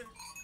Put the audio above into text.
nigga.